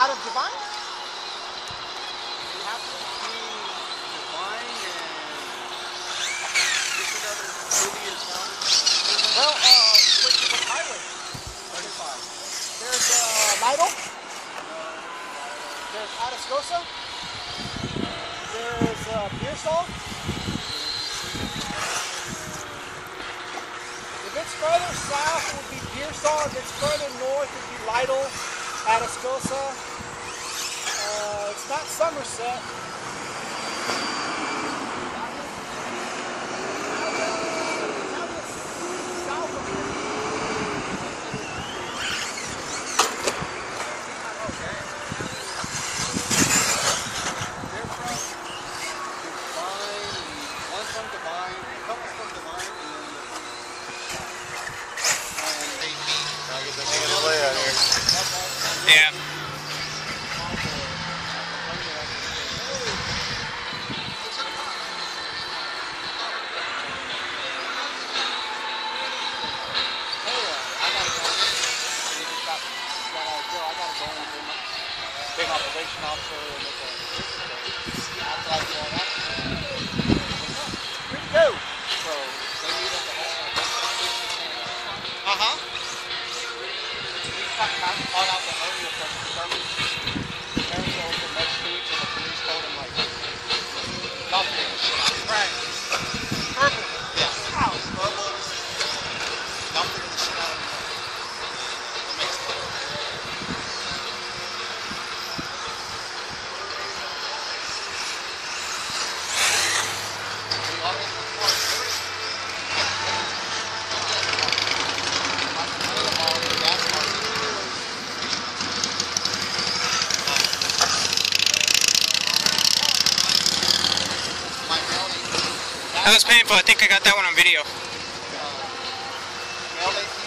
out of Devine? Have to be Devine and this another city in town. Well, uh, which, which highway? 35. There's uh, Lytle. There's Atascosa. There's uh, Pearsall. If it's further south, it would be Pearsall. If it's further north, it would be Lytle, Atascosa. Uh, it's not Somerset. South of here. They're from Devine, one from Devine, a couple from Devine, and then the and Yeah. Uh big observation officer That was painful. I think I got that one on video. Uh, it